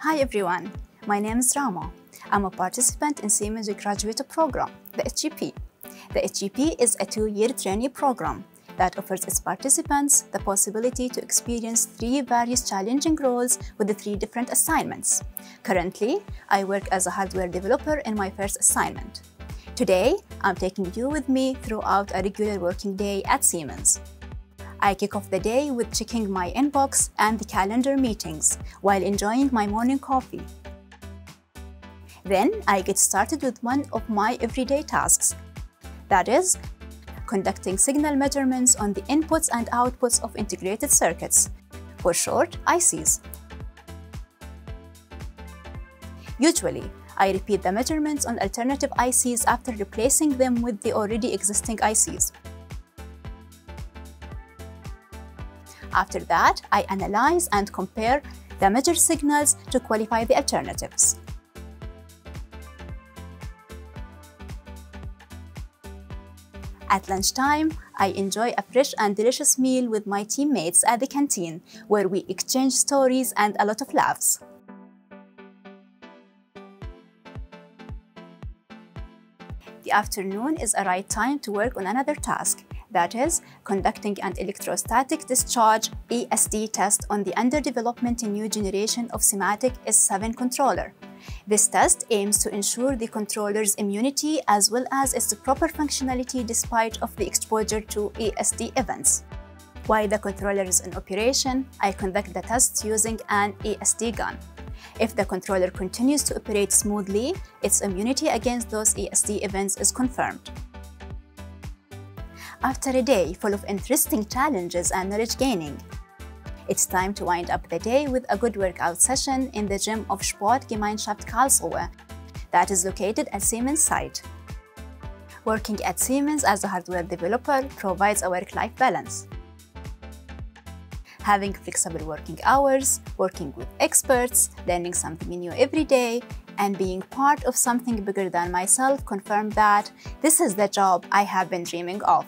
Hi everyone, my name is Rama. I'm a participant in Siemens Graduate Program, the SGP. The SGP is a two-year training program that offers its participants the possibility to experience three various challenging roles with the three different assignments. Currently, I work as a hardware developer in my first assignment. Today, I'm taking you with me throughout a regular working day at Siemens. I kick off the day with checking my inbox and the calendar meetings while enjoying my morning coffee. Then I get started with one of my everyday tasks. That is, conducting signal measurements on the inputs and outputs of integrated circuits, for short, ICs. Usually, I repeat the measurements on alternative ICs after replacing them with the already existing ICs. After that, I analyze and compare the measured signals to qualify the alternatives. At lunchtime, I enjoy a fresh and delicious meal with my teammates at the canteen, where we exchange stories and a lot of laughs. The afternoon is a right time to work on another task, that is, conducting an electrostatic discharge ESD test on the under development new generation of SIMATIC S7 controller. This test aims to ensure the controller's immunity as well as its proper functionality despite of the exposure to ESD events. While the controller is in operation, I conduct the test using an ESD gun. If the controller continues to operate smoothly, its immunity against those ESD events is confirmed. After a day full of interesting challenges and knowledge gaining, it's time to wind up the day with a good workout session in the gym of Sportgemeinschaft Karlsruhe that is located at Siemens site. Working at Siemens as a hardware developer provides a work-life balance. Having flexible working hours, working with experts, learning something new every day, and being part of something bigger than myself confirm that this is the job I have been dreaming of.